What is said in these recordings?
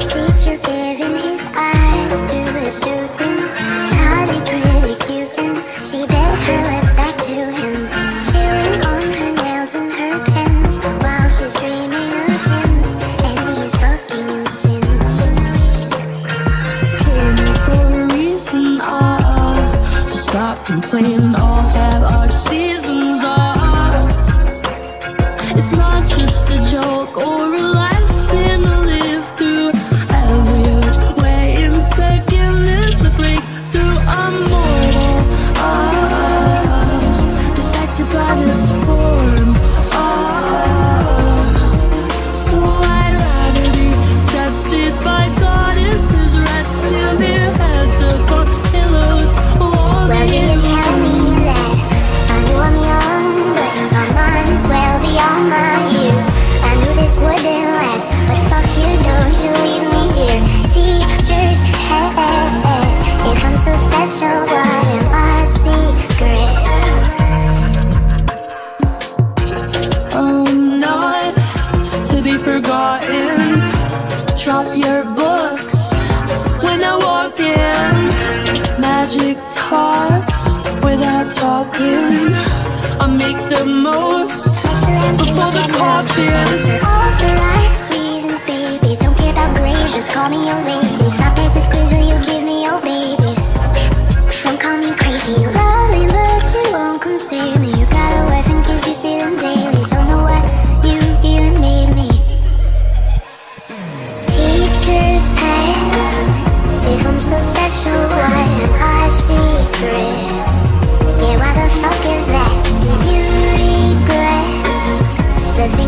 teacher giving his eyes to a student. Cute and she her back to him Chewing on her nails and her pens While she's dreaming of him And he's in sin for a reason, ah. So stop complaining, all have our seasons, ah. It's not just a joke or a lie. up your books. When I walk in Magic talks without talking I make the most Before the coffin All Don't care about grades, just call me your lady. If I pass this quiz, will you give me your babies? Don't call me crazy,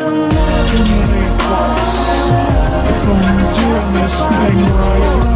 If I'm doing this thing right